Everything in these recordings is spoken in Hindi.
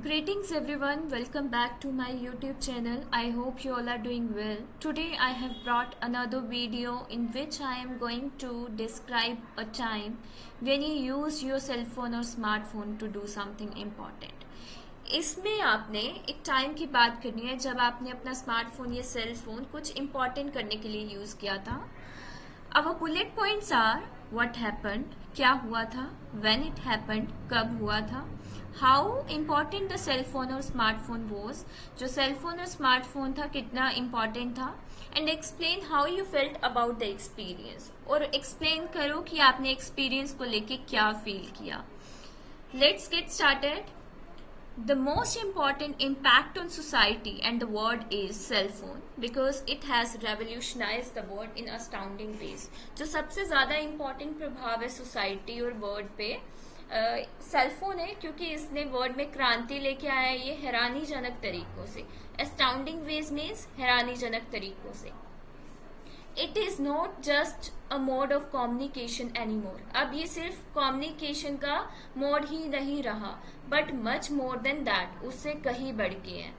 Greetings everyone, welcome back to my YouTube channel. I hope you all are doing well. Today I have brought another video in which I am going to describe a time when you use your cell phone or smartphone to do something important. इसमें आपने एक टाइम की बात करनी है जब आपने अपना स्मार्टफ़ोन या सेल फ़ोन कुछ इम्पोर्टेंट करने के लिए यूज़ किया था अब bullet points are what happened क्या हुआ था? वेन इट हैपन्ड कब हुआ था? How important the cell phone और स्मार्टफ़ोन वॉज़ जो सेल फ़ोन और स्मार्टफ़ोन था, कितना इम्पोर्टेंट था? And explain how you felt about the experience और एक्सप्लेन करो कि आपने एक्सपीरियंस को लेके क्या फील किया। Let's get started the most important impact on society and the world is cell phone because it has revolutionized the world in astounding ways जो सबसे ज़्यादा important प्रभाव है society और world पे सेल uh, है क्योंकि इसने वर्ल्ड में क्रांति लेके आया है ये हैरानीजनक तरीकों से एस्टाउंडिंग वेज मीन्स हैरानीजनक तरीकों से it is not just a mode of communication anymore अब ये सिर्फ़ कॉम्युनिकेशन का मोड ही नहीं रहा but much more than that उससे कहीं बढ़ के है।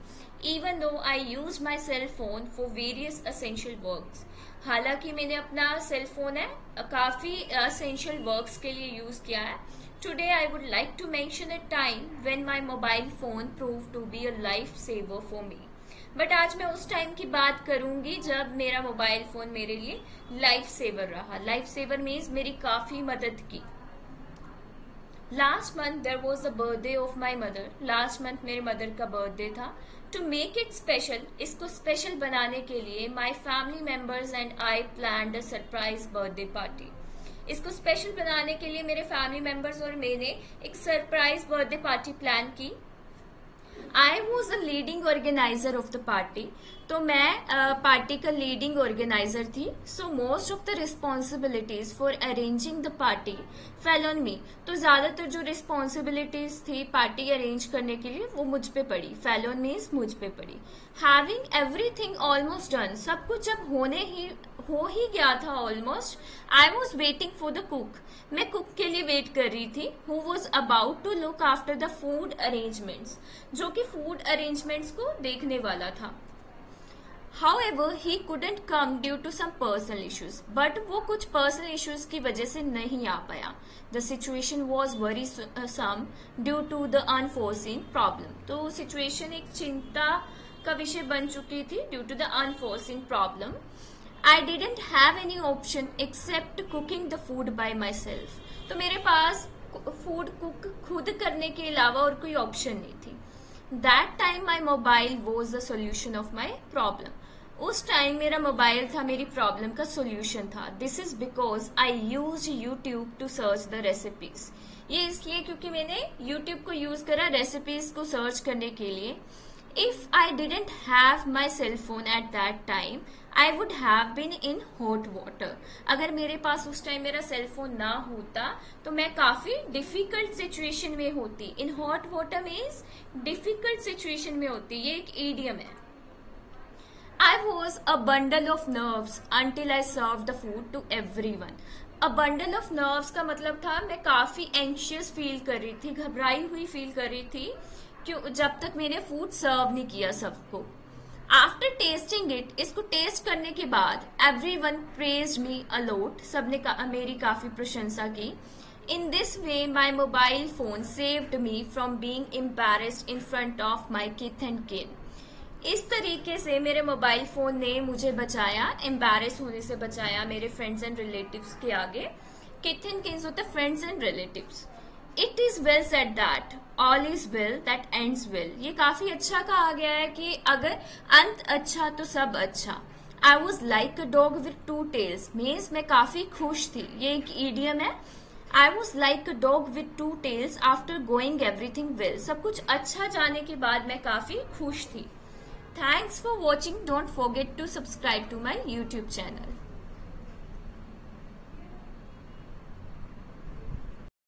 Even though I use my cell phone for various essential work हालाँकि मैंने अपना सेल फ़ोन है, काफ़ी असेंशियल वर्क के लिए यूज़ किया है। Today I would like to mention a time when my mobile phone prove to be a life saver for me but आज मैं उस टाइम की बात करूँगी जब मेरा मोबाइल फ़ोन मेरे लिए लाइफ सेवर रहा। लाइफ सेवर मीन्स मेरी काफ़ी मदद की। Last month there was the birthday of my mother last month मेरे मदर का बर्थडे था। टू मेक इट स्पेशल इसको स्पेशल बनाने के लिए my family members and I plan a surprise birthday party इसको स्पेशल बनाने के लिए मेरे फैमिली मेंबर्स और मैंने एक सरप्राइज़ बर्थडे पार्टी प्लान की। I was a leading organizer of the party. तो मैं पार्टी का लीडिंग ऑर्गेनाइजर थी so most of the responsibilities for arranging the party fell on me तो ज़्यादातर जो रिस्पॉन्सिबिलिटीज थी पार्टी अरेंज करने के लिए, वो मुझ पे पड़ी फेल ऑन मीन्स मुझ पे पड़ी. हैविंग एवरीथिंग ऑलमोस्ट डन सब कुछ जब होने ही, हो ही गया था almost I was waiting for the cook मैं कुक के लिए वेट कर रही थी who was about to look after the food arrangements जो कि फ़ूड अरेंजमेंट्स को देखने वाला था. Ever he couldn't come due to some personal issues but वो कुछ पर्सनल इश्यूज़ की वजह से नहीं आ पाया. The situation was worrisome due to the unforeseen problem तो सिचुएशन एक चिंता का विषय बन चुकी थी to the unforeseen problem I didn't have any option except cooking the food by myself तो मेरे पास फ़ूड कुक खुद करने के अलावा और कोई ऑप्शन नहीं थी. That time my mobile was the solution of my problem उस टाइम मेरा मोबाइल था, मेरी प्रॉब्लम का सोल्यूशन था। This is because I use YouTube to search the recipes ये इसलिए क्योंकि मैंने यूट्यूब को यूज़ करा रेसिपीज़ को सर्च करने के लिए। If I didn't have my phone at that time I would have been in hot water अगर मेरे पास उस टाइम मेरा सेल फ़ोन ना होता तो मैं काफ़ी डिफ़िकल्ट सिचुएशन में होती। In hot water means difficult situation में होती। ये एक ईडियम है। Was a bundle of nerves until I serve the food to everyone a bundle of nerves का मतलब था मैं काफ़ी एंशियस फील कर रही थी घबराई हुई फील कर रही थी क्यों जब तक मैंने फ़ूड सर्व नहीं किया सबको। आफ्टर टेस्टिंग इट इसको टेस्ट करने के बाद everyone praise me a lot सबने का, मेरी काफ़ी प्रशंसा की। In this way my mobile phone saved me from being embarrassed in front of my kith and kin इस तरीके से मेरे मोबाइल फ़ोन ने मुझे बचाया एम्बेरस होने से बचाया मेरे फ्रेंड्स एंड रिलेटिव्स के आगे। किथ एंड किन्स होते friends and relatives it is well said that all is well that ends well ये काफ़ी अच्छा कहा गया है कि अगर अंत अच्छा तो सब अच्छा। I was like a dog with two tails means मैं काफ़ी खुश थी। ये एक ईडियम है। I was like a dog with two tails after going everything well सब कुछ अच्छा जाने के बाद मैं काफ़ी खुश थी। Thanks for watching. Don't forget to subscribe to my YouTube channel.